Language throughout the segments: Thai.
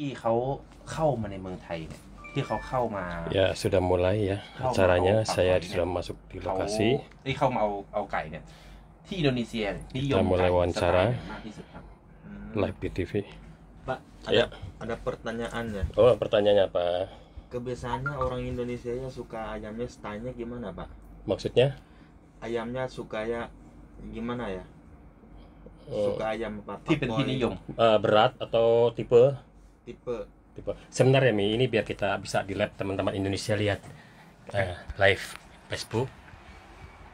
ที่เขาเข้ามาในเมืองไทยเนี่ยที่เขาเข้ามา Ya sudah mulai ya Kau acaranya. mau Saya apa sudah masuk di เขา lokasi. ที่เข้ามาเอาเอาไก่เนี่ย ที่อินโดนีเซียนิยม Kita mulai ไก่ wawancara สไตล์ไหนมากที่สุดครับ Live di TV. Pak, Ya. ada ada pertanyaan ya. Oh pertanyaannya apa? Kebiasaannya orang Indonesia ya suka ayamnya stylenya gimana, Pak? Maksudnya? Ayamnya suka ya gimana ya? Oh, Suka ayam apa? ที่เป็นที่นิยม eh, berat atau tipe? Tipe Tipe. Sebenarnya Mi, ini biar kita bisa di lab teman-teman Indonesia lihat Eh, live Facebook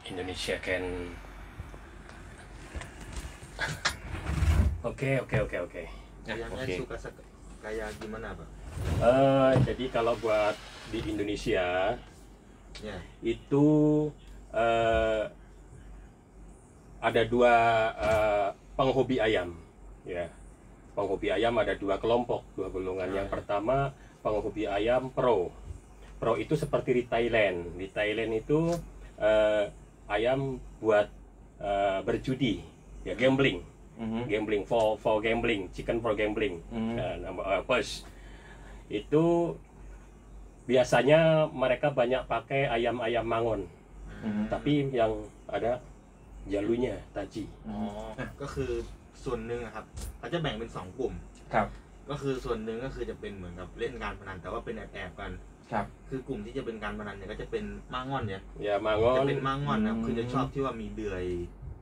Indonesia can. Oke oke oke oke. Ya, suka kayak gimana, Pak? Eh, jadi kalau buat di Indonesia Ya. itu eh, ada dua eh, penghobi ayam ya penghobi ayam ada dua kelompok dua golongan yang Hmm. pertama penghobi ayam pro pro itu seperti di Thailand di Thailand itu eh, ayam buat eh, berjudi ya gambling Mhm. gambling for for gambling chicken for gambling Mhm. Nah, nama eh, first itu biasanya mereka banyak pakai ayam-ayam mangon Mhm. tapi yang ada jalunya taji อ๋อ ก็คือ ส่วนหนึ่งอะครับเขาจะแบ่งเป็นสองกลุ่ม ครับ ก็คือส่วนหนึ่งก็คือจะเป็นเหมือนกับเล่นการพนันแต่ว่าเป็นแอบๆกัน ครับ คือกลุ่มที่จะเป็นการพนันเนี่ยก็จะเป็นม้างอนเนี่ย ya จะ mangon เป็นม้างอนนะครับอืมคือจะชอบที่ว่ามีเดือย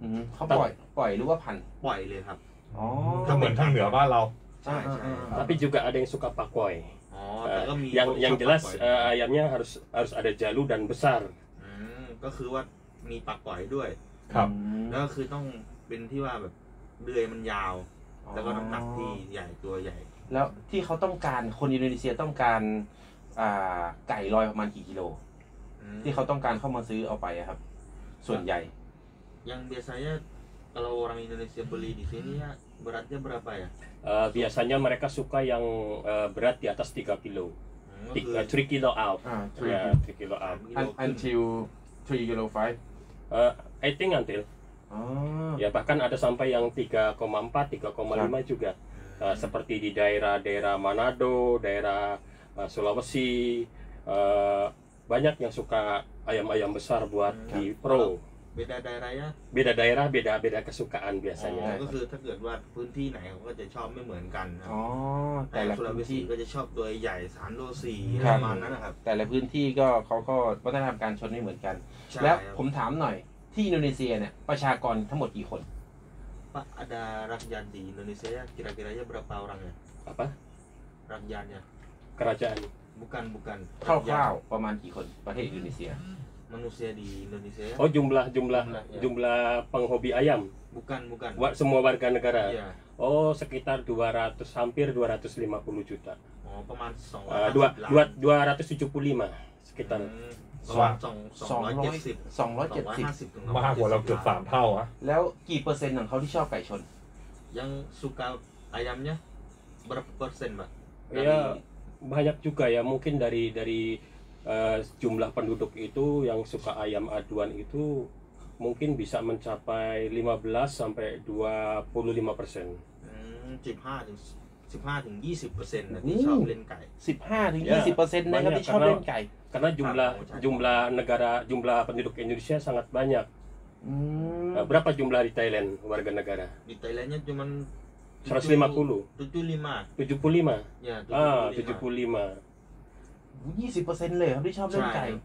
อืมเขาปล่อยปล่อยหรือว่าพันปล่อยเลยครับ อ๋อก็เหมือนทางเหนือบ้านเรา ใช่ใช่อ่าอ่า tapi juga ada yang suka pakoy อ๋อ Eh, แต่ก็มี yang คน yang ชอบ jelas ปล่อย eh, ayamnya harus harus ada jalu dan besar อืมก็คือว่ามีปักปล่อยด้วย ครับอืมแล้วก็คือต้องเป็นที่ว่าแบบ เดือยมันยาว แล้วก็น้ำหนักที่ใหญ่ตัวใหญ่ แล้วที่เขาต้องการคนอินโดนีเซียต้องการอ่าไก่ลอยประมาณกี่กิโล อืม ที่เขาต้องการเข้ามาซื้อเอาไปอะครับ ส่วนใหญ่ yang biasanya kalau orang Indonesia beli di sini ya beratnya berapa ya Eh, biasanya mereka suka yang eh, berat di atas 3 kilo อืมก็คือ 3 kilo out อ่า ya 3 kilo out กิโลครึ่ง until 3 kilo 5 Eh, I think until อ๋อ ya bahkan ada sampai yang 3,4 3,5 juga Eh, seperti di daerah-daerah Manado, daerah eh, Sulawesi, eh, banyak yang suka ayam-ayam besar buat Hmm. di pro. เบดาไดรายะ Beda daerah beda-beda kesukaan อ๋อ biasanya. ก็คือถ้าเกิดว่าพื้นที่ไหนเขาก็จะชอบไม่เหมือนกันนะ อ๋อ แต่ แต่ละ สุรา พื้ เวน สี ที่ ก็จะชอบตัวใหญ่สามโลสี่ ค ป รับ ระมาณนั้นนะครับ แต่ละพื้นที่ก็เขาก็วัฒนธรรมการชนไม่เหมือนกัน ใช่ แล้ว ครับ ผมถามหน่อย ที่อินโดนีเซียเนี่ยประชากรทั้งหมดกี่คน Pak ada rakyat di Indonesia ya kira-kiranya berapa orang ya Apa? rakyatnya Kerajaan. bukan bukan คร่าว rakyat ๆประมาณกี่คนประเทศอินโดนีเซีย manusia di Indonesia ya Oh jumlah jumlah Jumlah, ya. jumlah penghobi ayam. bukan bukan Wa- Semua warga negara. iya Oh sekitar 200 hampir 250 juta. อ๋อประมาณสองร้อย Eh, ห้า dua, สิบล้าน dua, 275 sekitar. อืม ประมาณสองสองร้อยเจ็ดสิบ สองร้อยเจ็ดสิบ ห้าสิบถึง มากกว่าเราเกือบสามเท่าอะ แล้วกี่เปอร์เซ็นต์ของเขาที่ชอบไก่ชน yang suka ayamnya berapa persen mbak Ya banyak juga ya mungkin dari dari eh, jumlah penduduk itu yang suka ayam aduan itu mungkin bisa mencapai 15 sampai 25 persen. สิบ ห้าถึงสิบห้าถึงยี่สิบเปอร์เซ็นต์นะที่ อู้ ชอบเล่นไก่ 15ถึง Ya, 20เปอร์เซ็นต์นะครับ banyak ที่ชอบ karena- เล่นไก่ Karena jumlah Oh, jadi. jumlah negara jumlah penduduk Indonesia sangat banyak. อืม Eh, berapa jumlah di Thailand warga negara? di Thailandnya cuman 150, tujuh lima 75. ya Ah, tujuh puluh lima 75. ยี่สิบเปอร์เซ็นต์เลยครับที่ชอบเล่นไก่ ใช่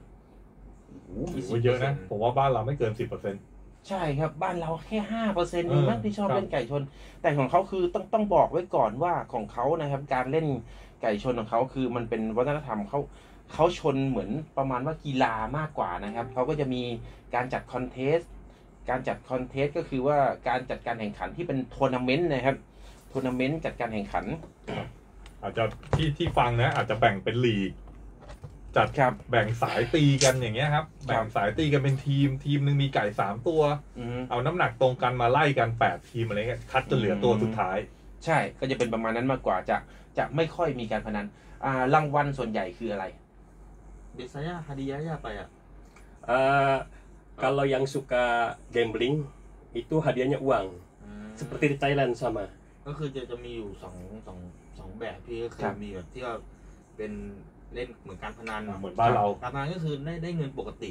โอ้โห ยี่สิ โอ้ บ เยอะนะ ผมว่าบ้านเราไม่เกินสิบเปอร์เซ็นต์ ใช่ครับบ้านเราแค่ห้าเปอร์เซ็นต์เองเออมั้งที่ชอบครับเล่นไก่ชน แต่ของเขาคือต้องต้องบอกไว้ก่อนว่าของเขานะครับ การเล่นไก่ชนของเขาคือมันเป็นวัฒนธรรมเขาเขาชนเหมือนประมาณว่ากีฬามากกว่านะครับเขาก็จะมีการจัดคอนเทสต์การจัด contest ก็คือว่าการจัดการแข่งขันที่เป็นทัวร์นาเมนต์นะครับทัวร์นาเมนต์จัดการแข่งขัน อาจจะที่ที่ฟังนะ อาจจะแบ่งเป็นลีก จัดครับแบ่งสายตีกันอย่างเงี้ยครับแบ่งสายตีกันเป็นทีมทีมหนึ่งมีไก่สามตัวอืมเอาน้ำหนักตรงกันมาไล่กันแปดทีมอะไรเงี้ยคัดจนเหลือตัวสุดท้าย ใช่ก็จะเป็นประมาณนั้นมากกว่าจะจะไม่ค่อยมีการพนันอ่ารางวัลส่วนใหญ่คืออะไร biasanya hadiahnya apa ya Eh, kalau yang suka gambling itu hadiahnya uang. อืม Seperti di Thailand sama. ก็คือจะจะมีอยู่สองสองสองแบบพี่ก็คืครัอบมีแบบที่ว่าเป็น เล่นเหมือนการพนันเหมือนบ้านเราการพนันก็คือได้ได้เงินปกติ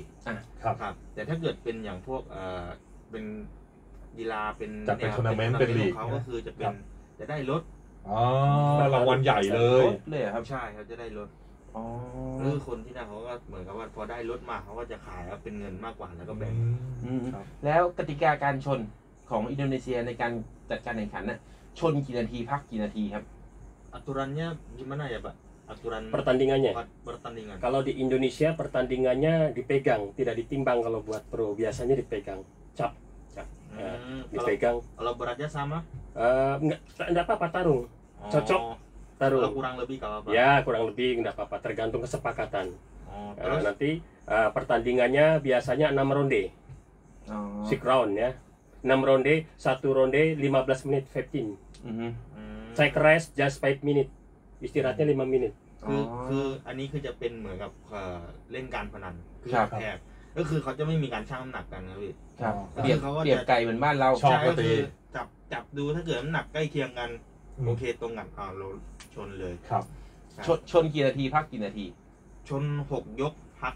ครับครับ แต่ถ้าเกิดเป็นอย่างพวกเอ่อเป็นกีฬาเป็นจัดเป็นยทัวร์นาเมนต์เป็นลีกของเขาก็คือจะเป็ครันบจะได้รถอ๋อรางวัลใหญ่เลยรถเลยเหรอครับใช่เขาจะได้รถอ๋อคือคนที่นั่นเขาก็เหมือนกับว่าพอได้รถมาเขาก็จะขายแล้วเป็นเงินมากกว่าแล้วก็แบ่งอืมครับแล้วกติกาการชนของอินโดนีเซียในการจัดการแข่งขันน่ะชนกี่นาทีพักกี่นาทีครับ aturannya gimana ya pak aturan pertandingannya? pertandingan. Kalau di Indonesia pertandingannya dipegang tidak ditimbang kalau buat pro. Biasanya dipegang. Cap. Cap. Hmm, uh, dipegang. kalau, kalau beratnya sama? Eh, uh, enggak enggak apa-apa tarung. Oh, cocok tarung. Kalau kurang lebih kalau apa ya kurang lebih enggak apa-apa. Tergantung kesepakatan. Oh, nah, terus? Uh, nanti uh, pertandingannya biasanya enam ronde. Oh. six round ya. 6 ronde, satu ronde 15 menit 15. Mm -hmm. Check rest just 5 minutes minute istirahatnya 5 menit คือคืออันนี้คือจะเป็นเหมือนกับเอ่อเล่นการพนันคือครับแขกก็คือเขาจะไม่มีการชั่งน้ำหนักกันนะพี่ ครับอ๋อเปรียบเขาก็จะ เปรียบไก่เหมือนบ้านเรา ชอบ ใช่ก็ก็ตีคือจับจับดูถ้าเกิดน้ำหนักใกล้เคียงกัน อืม โอเคตรงกันอ่าเราชนเลย ครับ ชนชนกี่นาทีพักกี่นาที ชนหกยกพัก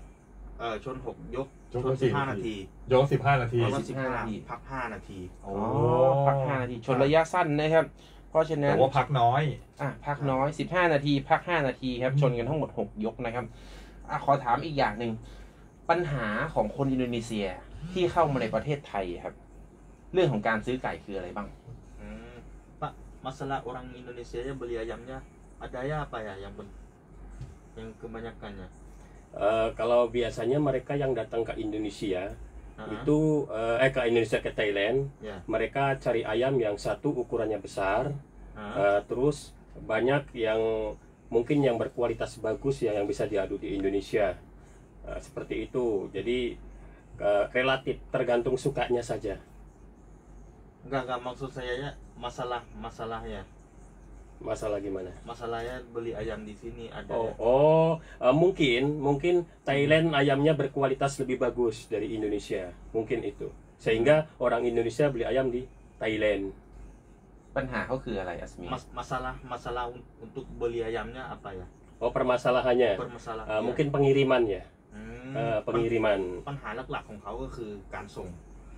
เอ่อชนหกยกยกชละนสี่สิบห้านานาทีทียกสิบห้านาที แล้วก็สิสิบบห้าห้านาที พักห้านาทีอ๋อพักห้านาที ชนระยะสั้นนะครับเพ ราะฉะนั้แต่นว่าพักน้อย อะพักน้อย 15 นาที พัก 5 นาทีครับอืมชนกันทั้งหมด 6 ยกนะครับอะขอถามอีกอย่างหนึ่ง ปัญหาของคนอินโดนีเซียที่เข้ามาในประเทศไทยครับ เรื่องของการซื้อไก่คืออะไรบ้าง Hmm, Pak, masalah orang Indonesia ya beli ayamnya ada ya apa ya yang ben- yang kebanyakannya? Eh, kalau biasanya mereka yang datang ke Indonesia Nah, itu eh, eh ke Indonesia ke Thailand Ya. mereka cari ayam yang satu ukurannya besar eh, terus banyak yang mungkin yang berkualitas bagus ya yang bisa diadu di Indonesia. Eh, seperti itu. Jadi eh, relatif tergantung sukanya saja. Enggak enggak maksud saya ya masalah masalahnya masalah gimana? Masalahnya beli ayam di sini ada. Oh, ya? oh eh, mungkin mungkin Thailand ayamnya berkualitas lebih bagus dari Indonesia. Mungkin itu. Sehingga orang Indonesia beli ayam di Thailand ปัญหาเขาคืออะไรอัสมี Mas- masalah masalah un- untuk beli ayamnya apa ya? oh permasalahannya Permasalahan. Eh, ya. mungkin pengiriman ya อืม Eh, pengiriman ปัญหาหลักๆของเขาก็คือการส่ง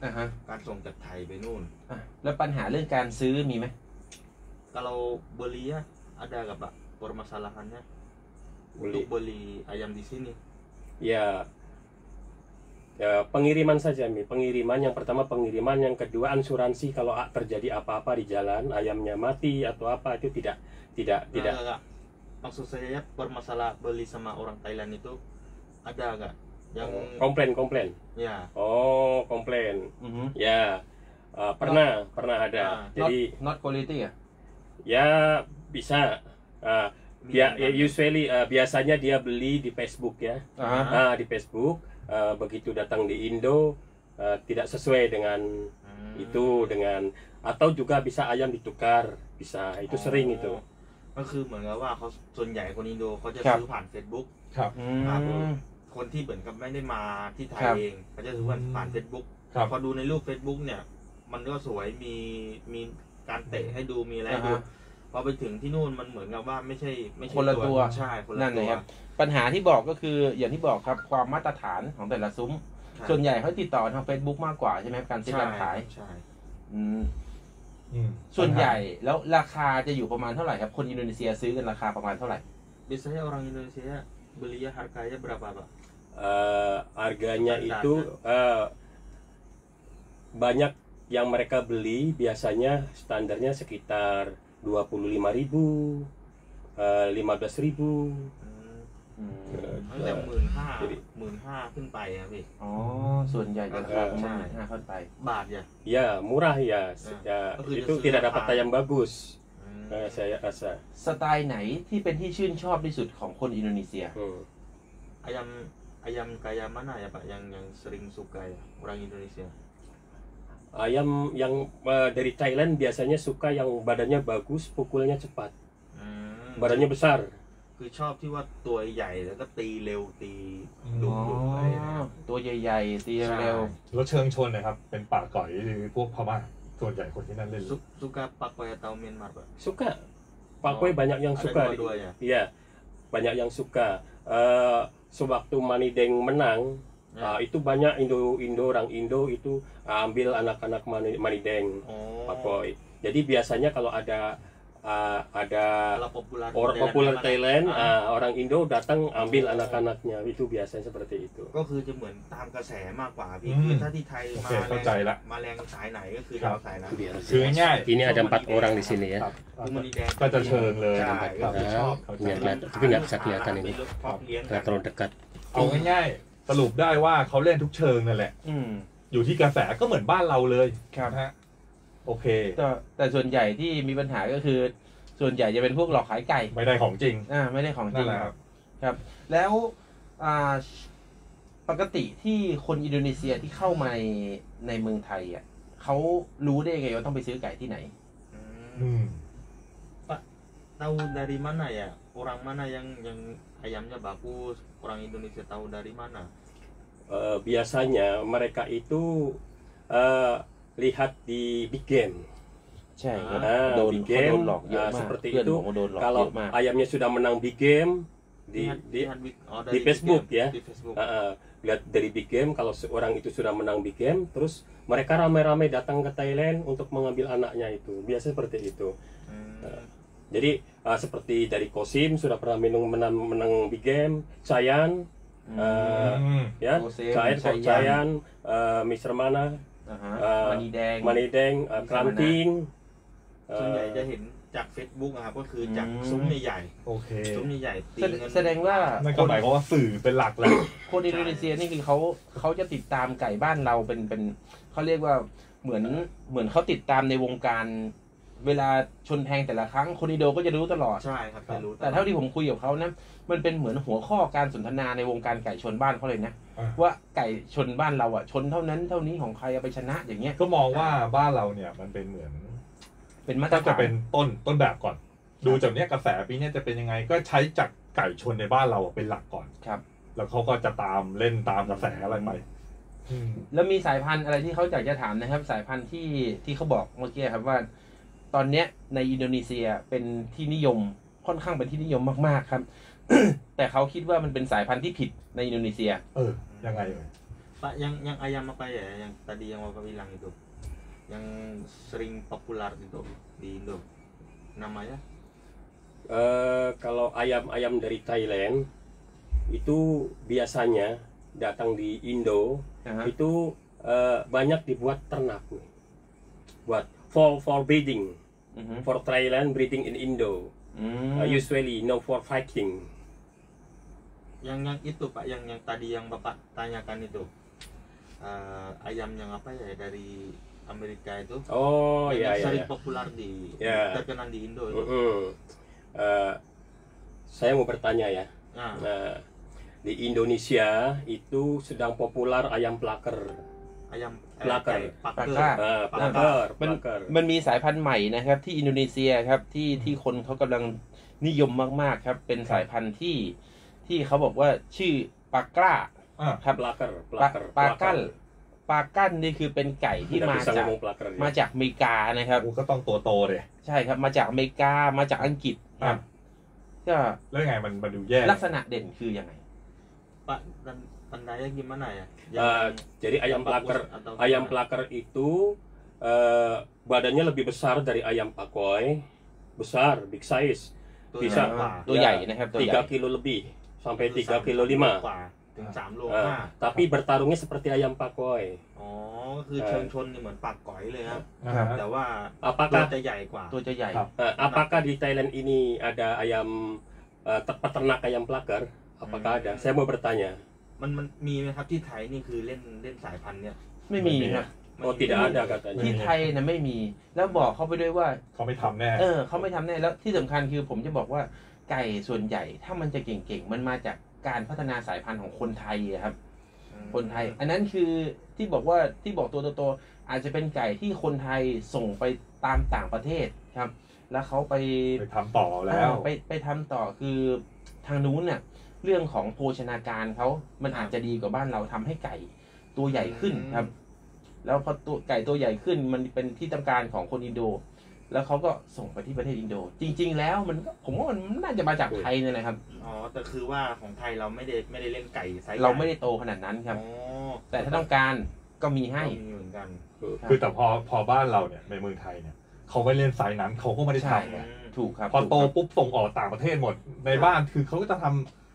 อ่ะฮะ การส่งจากไทยไปนู่น อ่ะแล้วปัญหาเรื่องการซื้อมีไหม Kalau beli ya ada nggak pak permasalahannya beli untuk beli ayam di sini? ya ya, pengiriman saja nih pengiriman yang pertama pengiriman yang kedua asuransi kalau terjadi apa-apa di jalan ayamnya mati atau apa itu tidak tidak nah, tidak. enggak, enggak. maksud saya ya, bermasalah beli sama orang Thailand itu ada nggak? Yang oh, komplain komplain? Ya. Oh komplain. Mm -hmm. ya uh, pernah not, pernah ada. Nah, jadi not, not quality ya? Ya bisa. Uh, usually uh, biasanya dia beli di Facebook ya. Uh -huh. uh, di Facebook. Eh, begitu datang di Indo eh, tidak sesuai dengan Hmm. itu dengan atau juga bisa ayam ditukar bisa itu Oh. sering itu ก็คือเหมือนกับว่าเขาส่วนใหญ่คนอินโดเขาจะครับ ซื้อผ่าน Facebook ครับอืครับมคนที่เหมือนกับไม่ได้มาที่ไทยครับเองเขาจะซื้อผ่านผ่าน Facebook ครับพอดูในรูป Facebook เนี่ย มันก็สวยมีมีการเตะให้ดูมีอะไรให้ดูอ่าฮะพอไปถึงที่นู่นมันเหมือนกับว่าไม่ใช่ไม่ใช่คนละตัวใช่คนละนั่นเลตัยวครับ ปัญหาที่บอกก็คืออย่างที่บอกครับความมาตรฐานของแต่ละซุ้มใช่ส่วนใหญ่เขาติดต่อทาง Facebook มากกว่าใช่ไหมครับการซื้อการขายใช่อืมอืมส่วนใหญ่แล้วราคาจะอยู่ประมาณเท่าไหร่ครับ คนอินโดนีเซียซื้อกันราคาประมาณเท่าไหร่ biasanya orang Indonesia beli ya harganya berapa pak Eh, harganya Standar. itu eh, banyak yang mereka beli biasanya standarnya sekitar 25.000 eh, 15.000อืมอืม ตั้งแต่หมื่นห้า Jadi หมื่นห้าขึ้นไปอะพี่ อ๋อ ส่วนใหญ่จะราคาประมาณ ใช่ ห้าขึ้นไป บาทya ya murah ya Nah, ya oh, sudah itu sudah tidak dapat paham. ayam bagus อืม eh, saya rasa สไตล์ไหนที่เป็นที่ชื่นชอบที่สุดของคนอินโดนีเซีย Hmm. ayam ayam kayak mana ya pak yang yang sering suka ya orang Indonesia ayam yang eh, dari Thailand biasanya suka yang badannya bagus pukulnya cepat อืม badannya besar คือชอบที่ว่าตัวใหญ่แล้วก็ตีเร็วตีอืมดุอ๋อดุอะไรนะครับ ตัวใหญ่ๆตีเร็วรถเชิงชนนะครับ เป็นป่าก่อยหรือพวกพม่าส่วนใหญ่คนที่นั่นเล่น Su- suka Pakoya atau Myanmar pak suka Pakoi banyak yang Ada suka. dua-duanya. Iya, banyak yang suka. Eh, sewaktu Manideng menang, Ya. ah, itu banyak Indo Indo orang Indo itu ah, ambil anak-anak Mani- Manideng Oh. Pakoi. Jadi biasanya kalau ada ah, ada Kalau populer orang Thailand populer mana? Thailand, Ah. ah, orang Indo datang ambil Oh. anak-anaknya. Itu biasanya seperti itu. ก็คือจะเหมือนตามกระแสมากกว่าพี่อืมคือถ้าที่ไทยโอมาเคแรเข้างใจละมาแรงสายไหนก็คือครัจะบเอาสายนั้น คือง่าย Ini ada empat orang di sini ya. ครับคือมันนีแดงก็จะเชิงเลย ใช่ก็คือชอบเข้าใจ Biar kelihatan, tapi nggak bisa kelihatan ini. ชอบเลี้ยง Nggak terlalu dekat. เอาง่ายๆสรุปได้ว่าเขาเล่นทุกเชิงนั่นแหละ อืม อยู่ที่กระแสก็เหมือนบ้านเราเลยครับ นะฮะ โอเค แต่แต่ส่วนใหญ่ที่มีปัญหาก็คือ ส่วนใหญ่จะเป็นพวกหลอกขายไก่ไม่ได้ของจริงอ่าไม่ได้ของจนั่รินงแหละครับ ครับ แล้วอ่าปกติที่คนอินโดนีเซียที่เข้ามาในในเมืองไทยอะเขารู้ได้ยังไงว่าต้องไปซื้อไก่ที่ไหน อืม tahu dari mana ya orang mana yang yang ayamnya bagus orang Indonesia tahu dari mana Eh, biasanya mereka itu eh, lihat di big game. ใช่ครับ อ่า โดน di เขาโด game นหลอกเยอะ อ่าม าก seperti เพื่อน itu ผมก็โดนหลอก Kalau เยอะมาก ayamnya sudah menang big game di Lihat- di lihat big- oh, di Facebook big game, ya. di Facebook Ah, ah, lihat dari big game kalau seorang itu sudah menang big game terus mereka ramai-ramai datang ke Thailand untuk mengambil anaknya itu biasa seperti itu Hmm. jadi ah, seperti dari Kosim sudah pernah minum menang, menang big game Sayan อืม eh, อืม ya Kosim, Sayan Sayan. Sayan eh, Mr. Mana อ่าฮะอ่ามันนีแดง Manideng eh, Mr. Kranting ส่วนใหญ่ eh, จะเห็นจาก Facebook อะครับก็คือจากอืม ซุ้มใหญ่โอเคๆซุ้มใหญ่ๆตีแสดเงิน แสดงว่านั่นคก็นหมายความว่าสื่อเป็นหลักแหละ คนอินโดนีเซียนี่คือเขาเขาจะติดตามไก่บ้านเราเป็นเป็นเขาเรียกว่าเหมือนเหมือนเขาติดตามในวงการ เวลาชนแทงแต่ละครั้งคนอินโดก็จะรู้ตลอด ใช่ครับไปรู้แต่เท่าที่ผมคุยกับเขานะมันเป็นเหมือนหัวข้อการสนทนาในวงการไก่ชนบ้านเขาเลยนะอ่า ว่าไก่ชนบ้านเราอะชนเท่านั้นเท่านี้ของใครเอาไปชนะอย่างเงี้ยก็มองว่าบ้านเราเนี่ยมันเป็นเหมือนเป็นมาตรถ้าจะฐานเป็นต้นต้นแบบก่อน ดูจากเนี้ยกระแสปีเนี้ยจะเป็นยังไงก็ใช้จากไก่ชนในบ้านเราเป็นหลักก่อน ครับ แล้วเขาก็จะตามเล่นตามกระแสอะไรไปอืมแล้วมีสายพันธุ์อะไรที่เขาอยากจะถามนะครับ สายพันธุ์ที่ที่เขาบอกเมื่อกี้ครับว่า ตอนเนี้ยในอินโดนีเซียเป็นที่นิยมค่อนข้างเป็นที่นิยมมากๆครับ แต่เขาคิดว่ามันเป็นสายพันธุ์ที่ผิดในอินโดนีเซีย เออ ยังไงเอ่ย Pak yang yang ayam apa ya yang tadi yang Bapak bilang itu yang sering populer itu di Indo namanya Eh, kalau ayam-ayam dari Thailand itu biasanya datang di Indo Aha. itu eh, banyak dibuat ternak nih. buat for for breeding, mm -hmm. for trial breeding in Indo. Mm. Uh, usually no for fighting. Yang yang itu pak, yang yang tadi yang bapak tanyakan itu uh, ayam yang apa ya dari Amerika itu? Oh iya iya. Sering ya. populer di yeah. terkenal di Indo. Mm -hmm. uh, saya mau bertanya ya. Nah. Uh, di Indonesia itu sedang populer ayam plaker. Ayam eh, Plakar. kayak paker. Plakar. Ah, Plakar. plaker มัน plaker มันมีสายพันธุ์ใหม่นะครับ ที่อินโดนีเซียครับที่ที่คนเขากำลังนิยมมากๆครับ เป็นสายพันธุ์ที่ที่เขาบอกว่าชื่อปากล้าอะครับ plaker ปลา plaker ปลากั้นปลากั้นนี่คือเป็นไก่ที่ Tidak มา bisa จาก ngomong plaker ya. มาจากอเมริกานะครับ กูก็ต้องตัวโตเลย ใช่ครับมาจากอเมริกามาจากอังกฤษครับก็แล้วยังไงมันมันดูแย่ลักษณะเด่นคือยังไง Pak dan tandanya gimana ya Eh, jadi ayam yang bagus plaker atau ayam gimana? plaker itu eh, badannya lebih besar dari ayam pakoi besar big size Tuh, bisa. yang apa? ตัวใหญ่นะครับ ตัวใหญ่ 3 kilo lebih sampai Itu 3 kilo 5 กว่าถึงสามโล Eh, ห้า tapi bertarungnya seperti ayam pakoi อ๋อก็คือ เออ เชิงชนนี่เหมือนปากก๋อยเลยครับ อ่า ครับ ฮะ แต่ว่าตัว apakah จะใหญ่กว่า ตัวจะใหญ่ ครับ eh, apakah di Thailand ini ada ayam eh, ter- peternak ayam plaker apakah Hmm. ada saya mau bertanya มันมันมีไหมครับที่ไทยนี่คือเล่นเล่นสายพันธุ์เนี่ย ไม่มีครับมัน oh มี tidak ada katanya ที่ไทยนะไม่มี แล้วบอกเขาไปด้วยว่าเขาไม่ทำแน่เออเขาไม่ทำแน่แล้วที่สำคัญคือผมจะบอกว่าไก่ส่วนใหญ่ถ้ามันจะเก่งๆ มันมาจากการพัฒนาสายพันธุ์ของคนไทยอะครับ คนไทย อันนั้นคือที่บอกว่าที่บอกตัวโตๆอาจจะเป็นไก่ที่คนไทยส่งไปตามต่างประเทศครับ แล้วเขาไปไปทำต่อแล้วเออไปไปทำต่อคือทางนู้นเนี่ย เรื่องของโภชนาการเขามันอาจจะดีกว่าบ้านเราทำให้ไก่ตัวใหญ่ขึ้นครับ แล้วพอตัวไก่ตัวใหญ่ขึ้นมันเป็นที่ต้องการของคนอินโด แล้วเขาก็ส่งไปที่ประเทศอินโด จริง ๆ แล้วมันก็ผมว่ามันน่าจะมาจากไทยเนี่ยแหละครับอ๋อแต่คือว่าของไทยเราไม่ได้ไม่ได้เล่นไก่ไซส์เราไม่ได้โตขนาดนั้นครับอ๋อแต่ถ้าต้องการก็มีให้ก็มีเหมือนกัน คือแต่พอพอบ้านเราเนี่ยในเมืองไทยเนี่ยเขาไม่เล่นไซส์นั้นเขาก็ไม่ได้ใช่ทำไงถูกครับ พอโตถูกครับปุ๊บส่งออกต่างประเทศหมดในบ้านคือเขาก็จะทำ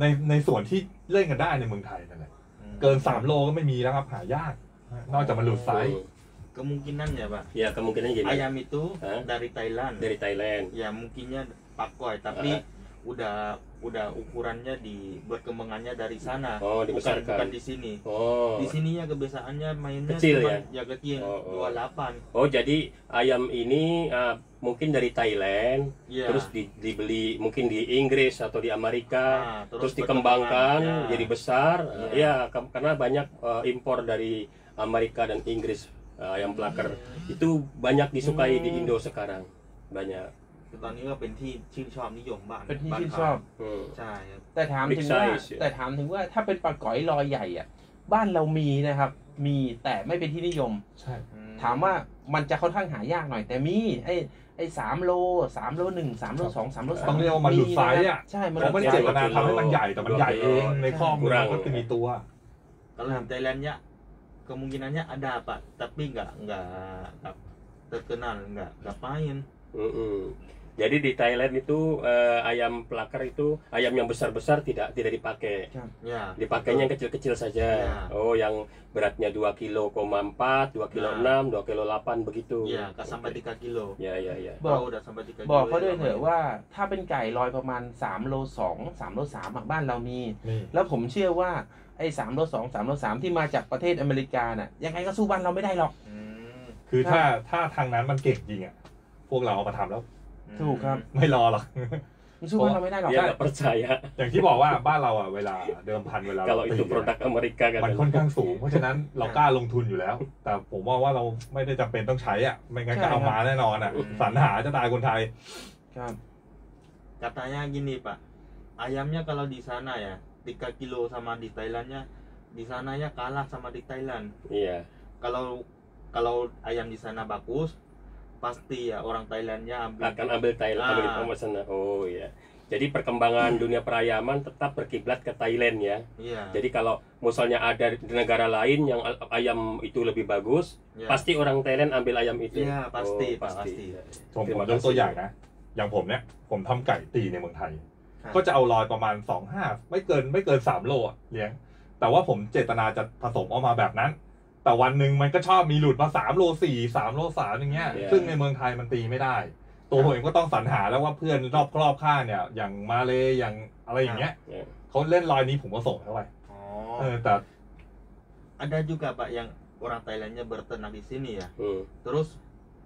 ในในส่วนที่เล่นกันได้ในเมืองไทยนั่นแหละอืมเกินสามโลก็ไม่มีแล้วครับหายากนอกจากมันหลุดไซส์ kemungkinan ya pak Ya kemungkinan gini ayam itu Hah? dari Thailand dari Thailand. ya mungkinnya pakoy tapi udah udah ukurannya di berkembangannya dari sana Oh, bukan dibesarkan. bukan di sini Oh. di sininya kebiasaannya mainnya Kecil cuma ya? ya kecil Oh, oh. 28 Oh jadi ayam ini uh, mungkin dari Thailand, ya terus di- dibeli mungkin di Inggris atau di Amerika, Nah, terus, berkembang, dikembangkan ya. jadi besar. Iya. Ya karena banyak uh, impor dari Amerika dan Inggris uh, ayam plaker itu banyak disukai di Hmm. Indo sekarang banyak. คือตอนนี้ก็เป็นที่ชื่นชอบนิยมบ้านเป็นที่บ้าชื่นเขาชอบ Hmm. ใช่ครับ แต่ถาม Big ถึงว่า size แต่ถามถึงว่าถ้าเป็นปลาก๋อยลอยใหญ่อะบ้านเรามีนะครับ มีแต่ไม่เป็นที่นิยม ใช่อืถามว่ามันจะค่อนข้างหายากหน่อยแต่มีไอ้ไอ้สามโลสามโลหนึ่งสามโลสองสามโลสามต้องเรียกว่ามันหลุดไซส์อะใช่มันหเขาลุดไม่ได้ไซเจส์ตนาทำให้มันใหญ่แต่มันใหญ่เองในข้อมือ Kurang. มันก็มีตัว kalau di Thailandnya kemungkinannya ada pak tapi nggak nggak nggak terkenal nggak nggak main Mm-mm. Jadi di Thailand itu eh, ayam plaker itu ayam yang besar-besar tidak tidak dipakai. ya Dipakainya yang kecil-kecil saja. Ya. Oh, yang beratnya 2 kilo, 4, 2 kilo Nah. 6, 2 kilo 8 begitu. ya nggak sampai 3 kilo Ya, ya, ya. บอก kalau udah sampai 3 kilo บอกเขาด้วย ya เถอะ main. ว่าถ้าเป็นไก่ลอยประมาณสามโลสองสามโลสามอะบ้านเรามี นี่แล้วผมเชื่อว่าไอ้สามโลสองสามโลสามที่มาจากประเทศอเมริกาน่ะยังไงก็สู้บ้านเราไม่ได้หรอก อืม คือถ้าถ้าทางนั้นมันเก่งจริงอะ พวกเราเอามาทำแล้ว ถูกครับ ไม่รอหรอกมันสู้บ้านเราไม่ได้หรอก Dia nggak percaya อย่างที่บอกว่าบ้านเราอะเวลาเดิมพันเวลา kalau เรา itu ตี produk Amerika เนี่ย kan. มันค่อนข้างสูง เพราะฉะนั้นเรากล้าลงทุนอยู่แล้ว แต่ผมว่าว่าเราไม่ได้จำเป็นต้องใช้อะไม่งั้นก็เอามาแน่นอนอะสรรหาจะตายคนไทย ครับ katanya gini pak ayamnya kalau di sana ya 3 kilo sama di Thailandnya di sananya kalah sama di Thailand Iya. kalau kalau ayam di sana bagus pasti ya orang Thailandnya ambil Akan ambil Thailand, ambil Ah. ke sana. Oh, iya. Jadi perkembangan dunia perayaman tetap berkiblat ke Thailand ya. iya Jadi kalau misalnya ada di negara lain yang al- ayam itu lebih bagus, iya. pasti orang Thailand ambil ayam itu. Iya, pasti, Oh, Pak, pasti. ผมผม Terima ยกตัว kasih. อย่างนะ อย่างผมเนี่ย ผมทำไก่ตีในเมืองไทยครับก็จะเอาลอยประมาณสองห้าไม่เกินไม่เกินสามโลอะเลี้ยง แต่ว่าผมเจตนาจะผสมออกมาแบบนั้น แต่วันหนึ่งมันก็ชอบมีหลุดมาสามโลสี่สามโลสามอย่างเงี้ย Yeah. ซึ่งในเมืองไทยมันตีไม่ได้ ตัวผมเองก็ต้องสรรหาแล้วว่าเพื่อนรอบรอบข้างเนี่ย อย่างมาเลยอย่างอะไรอย่างเงี้ย Ya. เขาเล่นลอยนี้ผมก็ส่งเข้าไป oh เออ แต่ ada juga pak yang orang Thailandnya berternak di sini ya Hmm. terus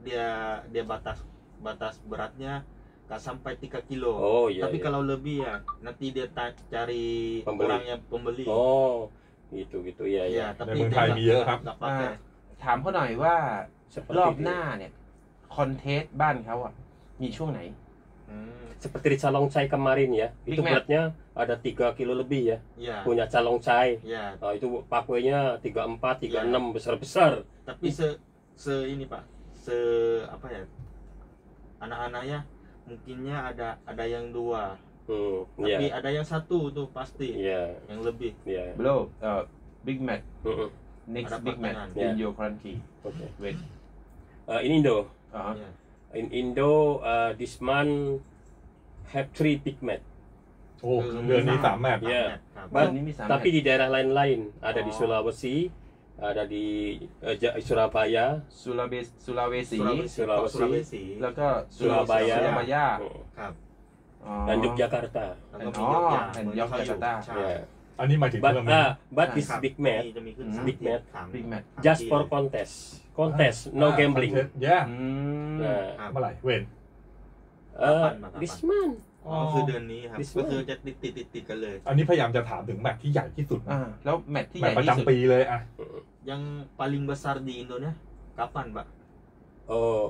dia dia batas batas beratnya nggak sampai 3 kilo Oh iya. tapi iya. kalau lebih ya nanti dia ta- cari Pembeli. orang yang pembeli Oh, gitu gitu ya ya. Iya, tapi ในเมือง dia ไทย nggak- มีเยอะครับ nggak pakai ถามเขาหน่อยว่า Seperti รอบ di- หน้าเนี่ยคอนเทสต์บ้านเขาอ่ะ มีช่วงไหน Hmm, seperti di calong cai kemarin ya. Big itu Mac. beratnya ada 3 kilo lebih ya. ya Punya calong cai. ya Nah, itu pakuenya 34, 36 besar-besar. tapi se se ini pak se apa ya anak-anaknya mungkinnya ada ada yang dua Hmm, tapi iya. ada yang satu tuh pasti Iya, yang lebih iya. Bro uh, Big Mac Mm-mm. next Ada Big Mac pertanyaan. in Ya. your country Oke. wait Eh, in Indo, uh, ya in Indo uh, this month have three big mat. โอ้เดือนนี้สามแมตช์ Iya. Nah, บ้านนี้มีสาม Tapi di daerah lain-lain ada di Oh. Sulawesi, ada di eh, Ja- Surabaya, สุราเบสสุราเวสี Sulawesi, Sulawesi. Kok Sulawesi แล้วก็ Surabaya, สุราบายา Hmm. ครับ อ๋อ dan Yogyakarta. แล้วก็อ๋มีอยกยาแผ่นเหมือนยกเขาอยู่ยาการ์ตาใช่ Yeah. อันนี้หมายถึง But เทอร์มิน ah, but ใช่ this ครับ big mat มีจะมีขึ้นอืมสาม Big ที่ Mac สาม Big Mac สาม just ที่ for เลย contest, contest, no gambling. แย่อืม Nah, ครับ เมื่อไหร่เวน eh, Kapan, Pak? this month. อ๋อคือเดือนนี้ครับ This ก็ one คือจะติดติดติดติดกันเลย อันนี้พยายามจะถามถึงแมตช์ที่ใหญ่ที่สุดอ่าแล้วแมตช์ที่แมใหตญ่ช์ประที่สุดจำปีเลยอะ yang paling besar di Indonesia kapan pak Oh,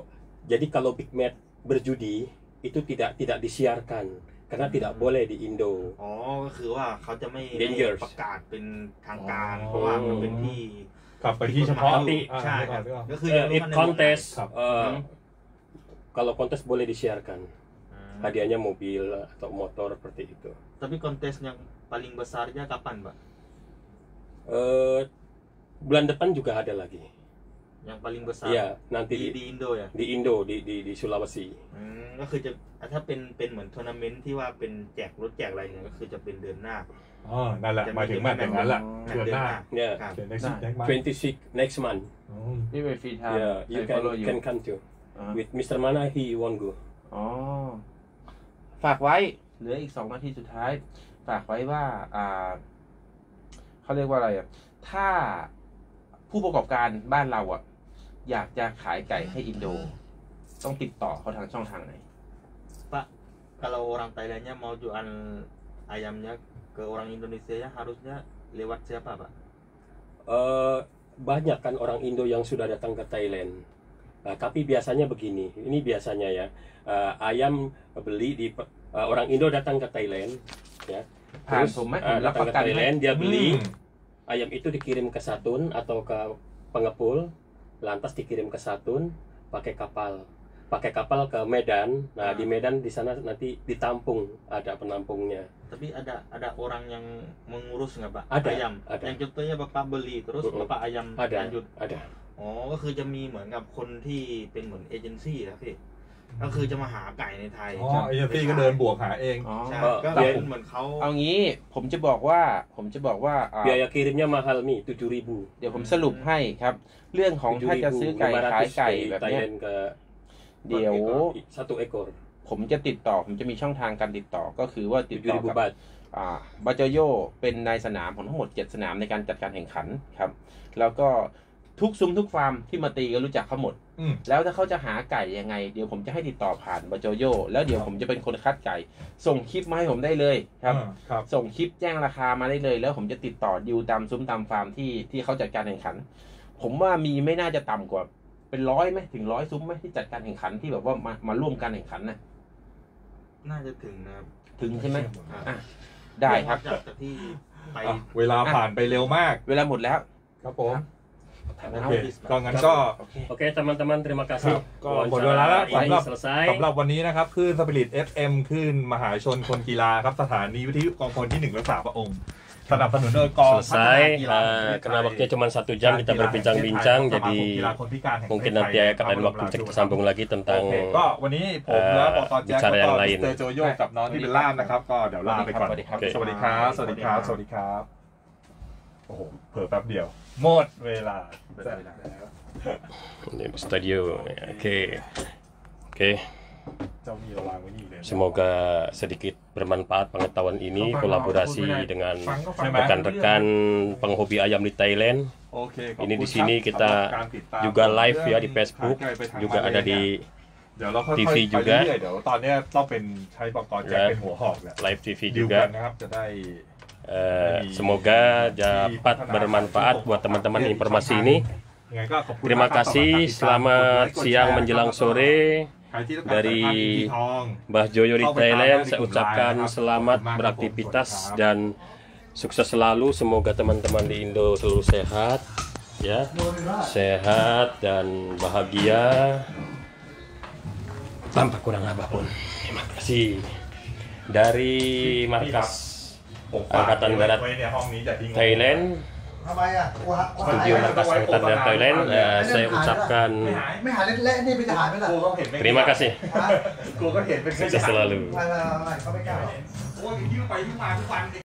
jadi kalau big mat berjudi itu tidak tidak disiarkan karena tidak boleh di Indo. อ๋อก็คือว่าเขาจะไม่ Dangerous ประกาศเป็นทางการ อ๋อ เพราะว่ามันเป็นที่ กลับไปที่เฉพาะ ที่ อ่า ใช่ ไม่ ค ก่อ รั น บ ไม่ก่อน ก็คือ Eh, ยังรู้ if กันในวงใน contest, Kap. eh, Hmm. kalau kontes boleh disiarkan. Hmm. Hadiahnya mobil atau motor seperti itu. Tapi kontes yang paling besarnya kapan, Pak? Eh, bulan depan juga ada lagi. Yang paling besar iya นั่น di ที่ di Indo ya di Indo di di di Sulawesi อืมก็คือจะถ้าเป็นเป็นเหมือนทัวร์นาเมนต์ที่ว่าเป็นแจกรถแจกอะไรเนี่ยก็คือจะเป็นเดือนหน้าอ๋อนั่นแหละหมายถึงแมตช์อย่างนั้นแหละแมตเดืช์อนเดือนหน้าหน้าเนี่ยครับเดือน next next month 26 next month อืมนี่เป็น free time yeah you I can follow you can come to อ่า with Mr. Mana he won't go อ๋อฝากไว้เหลืออีกสองนาทีสุดท้าย ฝากไว้ว่าอ่าเขาเรียกว่าอะไรอะถ้าผู้ประกอบการบ้านเราอะ อยากจะขายไก่ให้อินโด ต้องติดต่อเขาทางช่องทางไหน Pak kalau orang Thailandnya mau jual ayamnya ke orang Indonesia ya harusnya lewat siapa Pak? Eh, banyak kan orang Indo yang sudah datang ke Thailand. Nah, tapi biasanya begini, ini biasanya ya eh, ayam beli di eh, orang Indo datang ke Thailand, ya. ผ่าน Terus ผมไหมผ eh, มรับ datang ประ ke กันให้ Thailand, dia อื beli ม ayam itu dikirim ke Satun atau ke pengepul, lantas dikirim ke Satun pakai kapal, pakai kapal ke Medan. Nah di Medan di sana nanti ditampung, ada penampungnya. Tapi ada ada orang yang mengurus nggak Pak? Ada, ayam. ada. Yang contohnya Bapak beli terus Mm-mm. Bapak ayam Ada, lanjut. ada. อ๋อ ก็คือจะมีเหมือนกับคนที่เป็นเหมือนเอเจนซี่นะพี่ ก็คือจะมาหาไก่ในไทยอ๋อเอเจนซี่ก็เดินบวกหาเองอ๋อใช่ก็ก็เดี๋ยวเป็นเหมือนเขาเอางี้ผมจะบอกว่าผมจะบอกว่าอ่า Biaya kirimnya mahal nih, 7.000. เดี๋ยวผมสรุปให้ครับ เรื่องของถ้าจะซื้อไก่ขายไก่แบบเนี้ย Thailand ke เดี๋ยว satu ekor ผมจะติดต่อผมจะมีช่องทางการติดต่อก็คือว่าติดต่อ7.000กับ baht อ่าบาเจโยเป็นนายสนามของทั้งหมด 7 สนามในการจัดการแข่งขันครับ แล้วก็ ทุกซุ้มทุกฟาร์มที่มาตีก็รู้จักเขาหมด อืม แล้วถ้าเขาจะหาไก่ยังไง เดี๋ยวผมจะให้ติดต่อผ่านบาโจโยแล้วเดี๋ยวผมจะเป็นคนคัดไก่ ส่งคลิปมาให้ผมได้เลยครับ อ่าครับ ส่งคลิปแจ้งราคามาได้เลย แล้วผมจะติดต่อดิวตามซุ้มตามฟาร์มที่ที่เขาจัดการแข่งขัน ผมว่ามีไม่น่าจะต่ำกว่า เป็นร้อยไหมถึงร้อยซุ้มไหมที่จัดการแข่งขันที่แบบว่ามามาร่วมการแข่งขันนะน่าจะถึงนะครับถึงใช่ไหมครับอะได้ครับจากจากที่ไป อะ เวลาผ่านไปเร็วมาก เวลาหมดแล้ว ครับผมครับ โอเคก็งั้นก็โอเค Oke teman-teman terima kasih ครับก็หมดเวลาแล้ว Wawancara ini สำหรับ selesai สำหรับวันนี้นะครับคลื่นสปิริต FM คลื่นมหาชนคนกีฬาครับสถานีวิทยุกองพลที่หนึ่งรักษาพระองค์ สนับสนุนโดยกองพัฒนา selesai กีฬา Eh, karena waktunya cuma satu jam kita berbincang-bincang jadi mungkin nanti akan ada waktu kita sambung lagi โอ tentang เคก็วันนี้ผมและปตแจ็ค bicara แล้ว yang ก็ lain มิสเตอร์โจโยกับน้องที่เป็นล่ามนะครับ ก็เดี๋ยวลาไปก่อนสวัสดีครับ สวัสดีครับ สวัสดีครับ สวัสดีครับ โอ้โห เผลอแป๊บเดียว หมดเวลา di studio oke oke เจ้ามีระวังไว้นี่เลย semoga sedikit bermanfaat pengetahuan ini kolaborasi dengan ฟังก็ฟัง rekan-rekan penghobi ayam di Thailand โอเคขอบคุณ ini di ครับ sini kita สำหรับการติดตาม juga live ya di เรื่อง Facebook หาไกลไปทาง juga มาเล ada เนี่ย di เดี๋ยวเราค่อยๆ TV ไป juga เรื่อยๆเดี๋ยวตอนเนี้ยต้องเป็นใช้ปกรณ์แจ็ค Ya. เป็นหัวหอกแหละ live TV ดิวกัน juga Eh, semoga dapat bermanfaat buat teman-teman informasi ini. Terima kasih. Selamat siang menjelang sore dari Mbah Joyo di Thailand. Saya ucapkan selamat beraktivitas dan sukses selalu. Semoga teman-teman di Indo selalu sehat, ya, sehat dan bahagia tanpa kurang apa pun. Terima kasih dari markas. Angkatan Darat ไว้ในห้องนี้อย่าทิ้งไว้ Thailand ทำไมอะกลัวกลัวหาย studio markas Angkatan Darat Thailand eh, saya ucapkan ไม่หายไม่หายเละๆนี่มันจะหายไหมล่ะกูก็เห็นเป็น terima kasih ฮะกูก็เห็นเป็นข sukses ยะ selalu